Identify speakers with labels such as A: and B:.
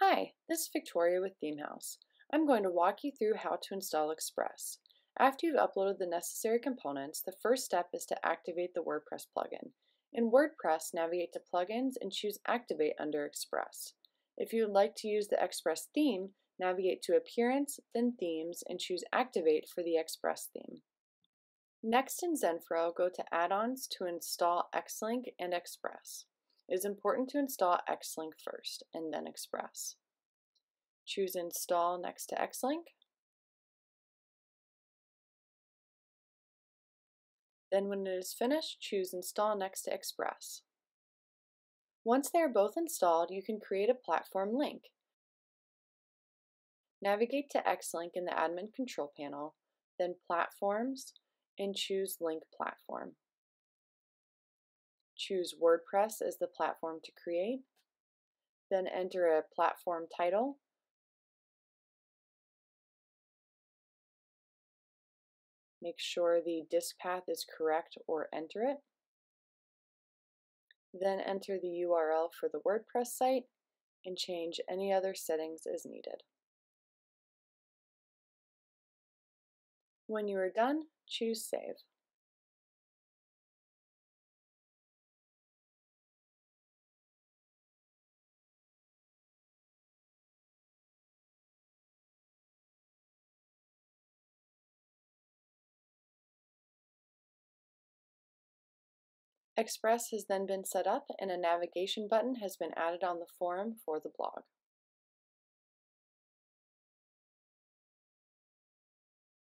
A: Hi, this is Victoria with ThemeHouse. I'm going to walk you through how to install XPress. After you've uploaded the necessary components, the first step is to activate the WordPress plugin. In WordPress, navigate to Plugins and choose Activate under XPress. If you would like to use the XPress theme, navigate to Appearance, then Themes, and choose Activate for the XPress theme. Next in XenForo, go to Add-ons to install Xlink and XPress. It is important to install Xlink first and then XPress. Choose Install next to Xlink. Then when it is finished, choose Install next to XPress. Once they are both installed, you can create a platform link. Navigate to Xlink in the Admin Control Panel, then Platforms, and choose Link Platform. Choose WordPress as the platform to create. Then enter a platform title. Make sure the disk path is correct or enter it. Then enter the URL for the WordPress site and change any other settings as needed. When you are done, choose Save. XPress has then been set up and a navigation button has been added on the forum for the blog.